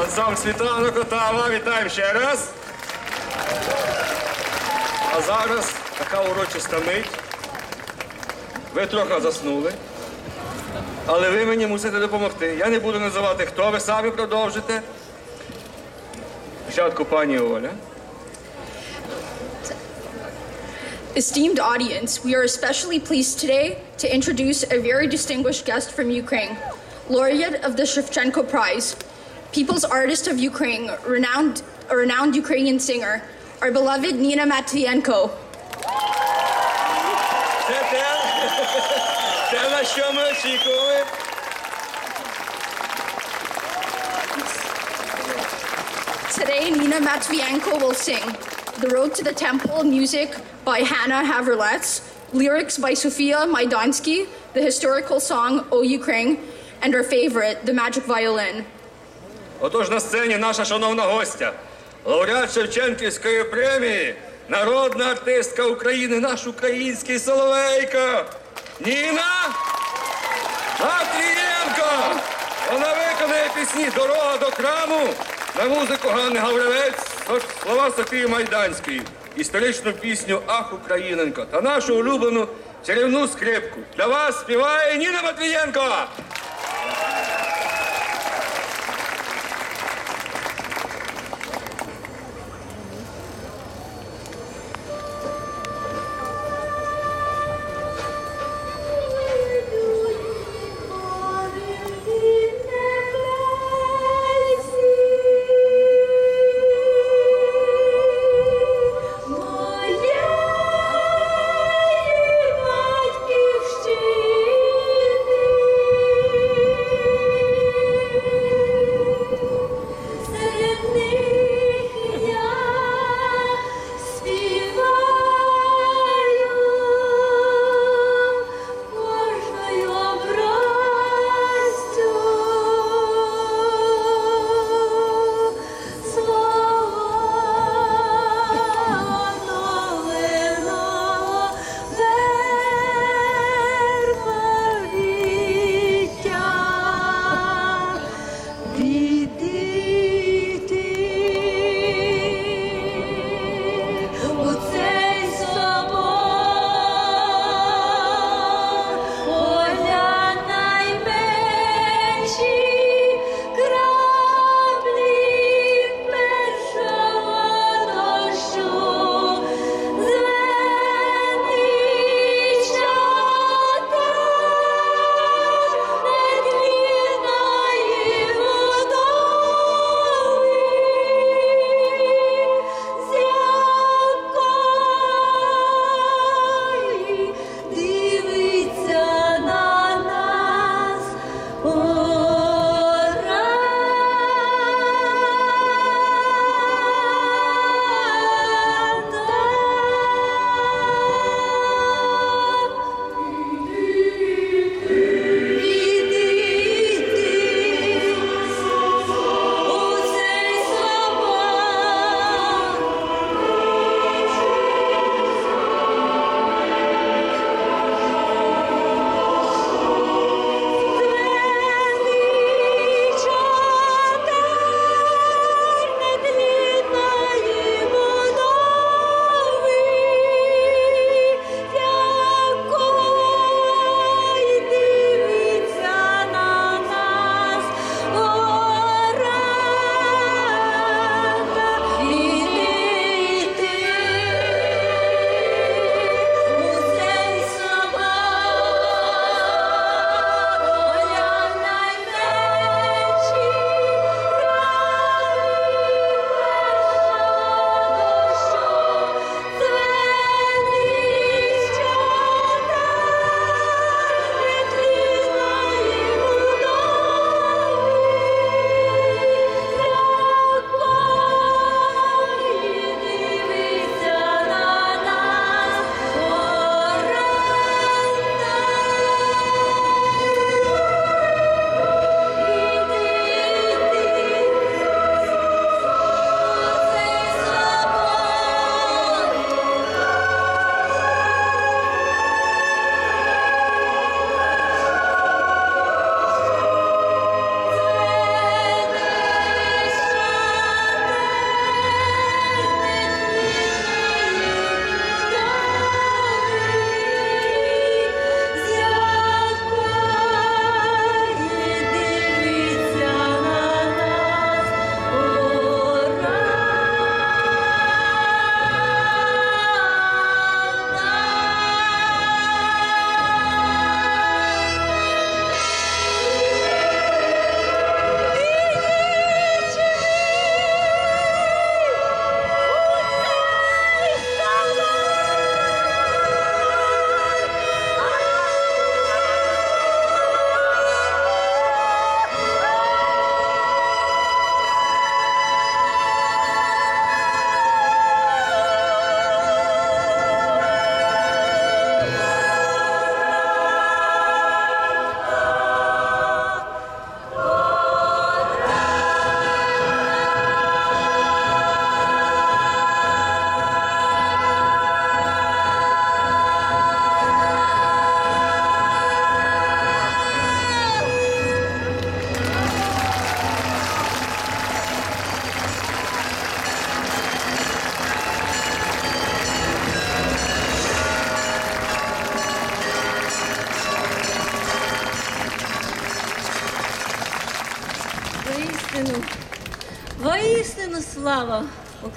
Ансамбль Світлана Котава. Вітаємо ще раз. А зараз така урочиста мить. Ви трохи заснули. Але ви мені мусите допомогти. Я не буду називати, хто ви самі продовжите. Спочатку пані Оля. Esteemed audience, we are especially pleased today to introduce a very distinguished guest from Ukraine, laureate of the Shevchenko Prize, People's Artist of Ukraine, renowned, renowned Ukrainian singer, our beloved Nina Matvienko. Today, Nina Matvienko will sing The Road to the Temple, music by Hannah Haverletz, lyrics by Sofia Maidansky, the historical song O Ukraine, and our favorite, The Magic Violin. Отож на сцені наша шановна гостя, лауреат Шевченківської премії, народна артистка України, наш український Соловейко. Ніна Матвієнко! Вона виконує пісні Дорога до храму на музику Ганни Гаврилець, слова Софії Майданської, історичну пісню Ах, Україненко та нашу улюблену чарівну скрипку. Для вас співає Ніна Матвієнко!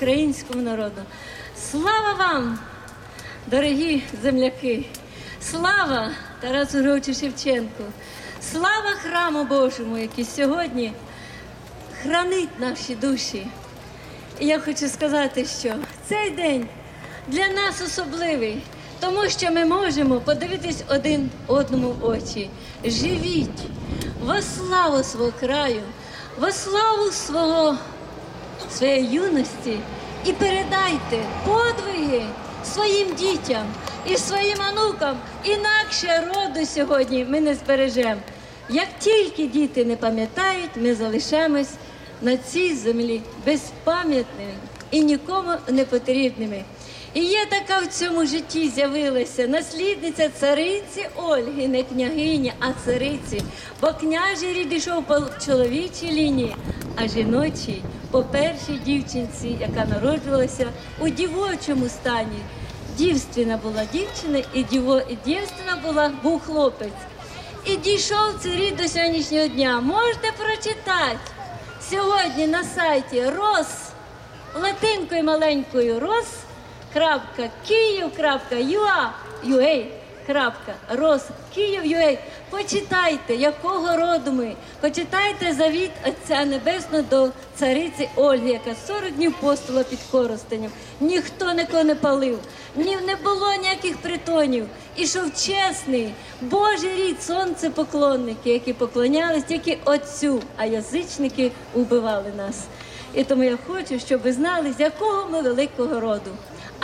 Українському народу! Слава вам, дорогі земляки! Слава Тарасу Григоровичу Шевченку! Слава храму Божому, який сьогодні хранить наші душі. І я хочу сказати, що цей день для нас особливий, тому що ми можемо подивитись один одному в очі. Живіть во славу свого краю, во славу свого, своєї юності і передайте подвиги своїм дітям і своїм онукам. Інакше роду сьогодні ми не збережемо. Як тільки діти не пам'ятають, ми залишаємось на цій землі безпам'ятними і нікому не потрібними. І є така в цьому житті з'явилася наслідниця цариці Ольги, не княгиня, а цариці. Бо княжий рід ішов по чоловічій лінії, а жіночій по першій дівчинці, яка народжувалася у дівочому стані. Дівственна була дівчина, і діво, і дівственна була був хлопець. І дійшов цей рід до сьогоднішнього дня. Можете прочитати сьогодні на сайті Рос латинкою маленькою Рос. Крапка Київ, крапка ЮА, ЮЕЙ, крапка Рос, Київ, Почитайте, якого роду ми. Почитайте завіт Отця Небесного до цариці Ольги, яка 40 днів постила під коростенем. Ніхто нікого не палив, ні не було ніяких притонів. Ішов чесний Божий рід, сонцепоклонники, які поклонялись тільки Отцю, а язичники убивали нас. І тому я хочу, щоб ви знали, з якого ми великого роду.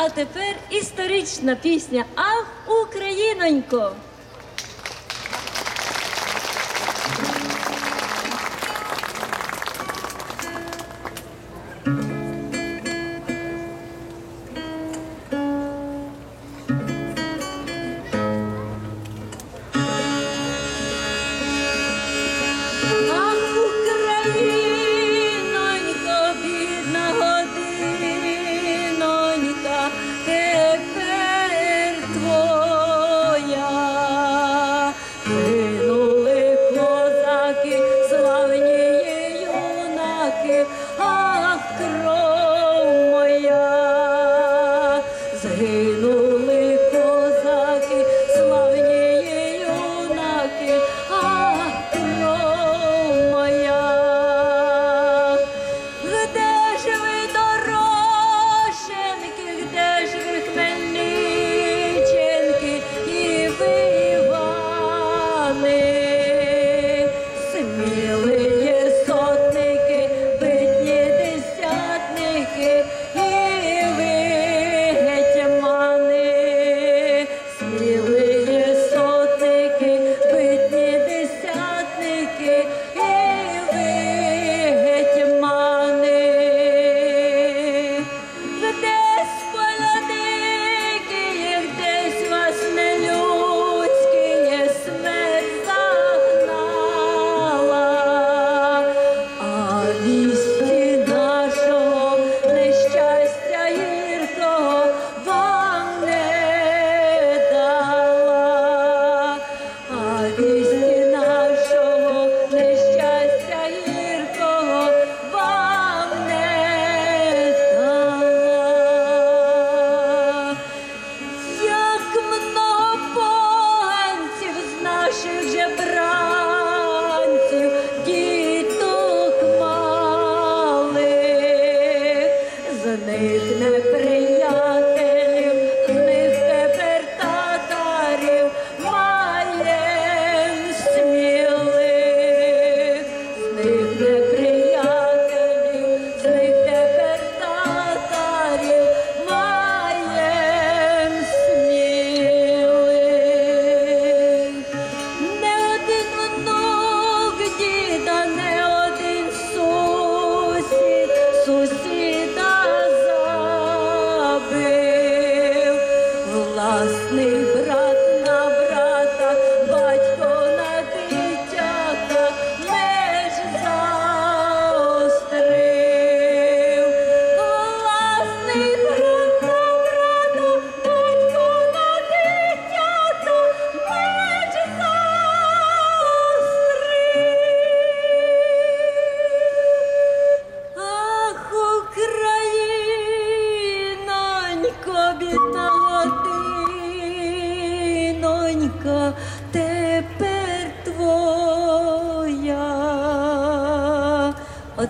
А тепер історична пісня Ах, Українонько! Ах,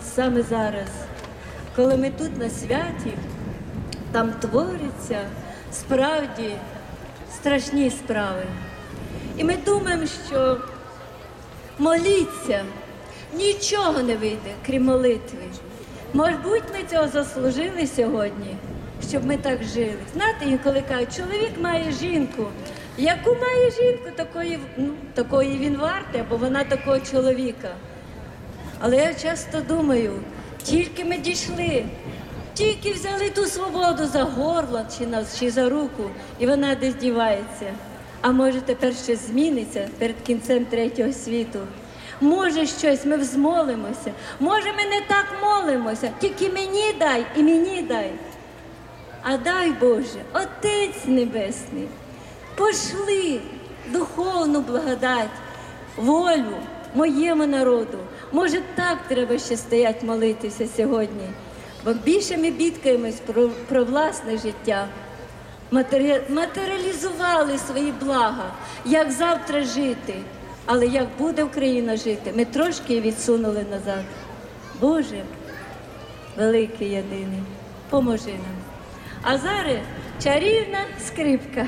саме зараз, коли ми тут на святі, там творяться справді страшні справи. І ми думаємо, що моліться, нічого не вийде, крім молитви. Мабуть, ми цього заслужили сьогодні, щоб ми так жили. Знаєте, інколи кажуть, чоловік має жінку. Яку має жінку, такої, ну, такої він вартий, або вона такого чоловіка. Але я часто думаю, тільки ми дійшли, тільки взяли ту свободу за горло чи, нас, чи за руку, і вона десь дівається. А може тепер щось зміниться перед кінцем третього світу. Може щось ми взмолимося, може ми не так молимося, тільки мені дай і мені дай. А дай Боже, Отець Небесний, пошли духовну благодать, волю моєму народу. Може, так треба ще стоять молитися сьогодні. Бо більше ми бідкаємось про, про власне життя, Матері... матеріалізували свої блага, як завтра жити. Але як буде Україна жити, ми трошки відсунули назад. Боже, великий єдиний, поможи нам. А зараз чарівна скрипка.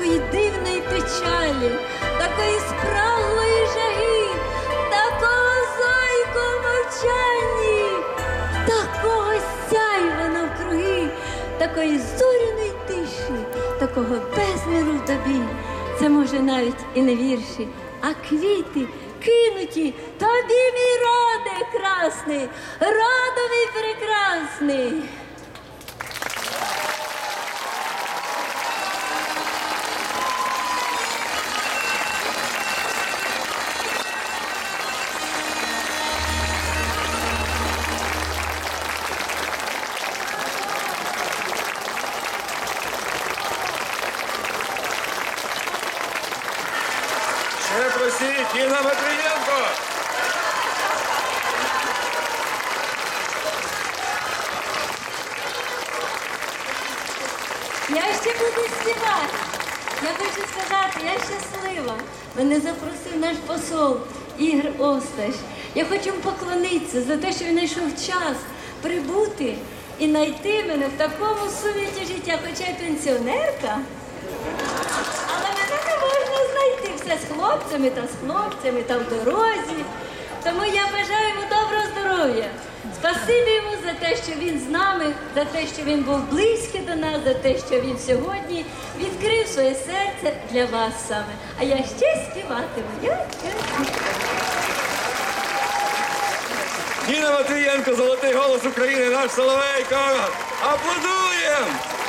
Такої дивної печалі, такої спраглої жаги, такого зайкого мовчанні, такого сяйва навкруги, такої зоряної тиші, такого безміру в тобі. Це може навіть і не вірші, а квіти кинуті тобі, мій роде красний, родовий прекрасний. Інна Матвієнко. Я ще буду співати. Я хочу сказати, я щаслива. Мене запросив наш посол Ігор Осташ. Я хочу поклонитися за те, що він знайшов час прибути і знайти мене в такому суміті життя, хоча й пенсіонерка. Але мене не можна знайти з хлопцями та з хлопцями та в дорозі. Тому я бажаю йому доброго здоров'я. Спасибі йому за те, що він з нами, за те, що він був близький до нас, за те, що він сьогодні відкрив своє серце для вас саме. А я ще співатиму. Я Ніна Матвієнко, золотий голос України, наш Соловейко. Аплодуємо!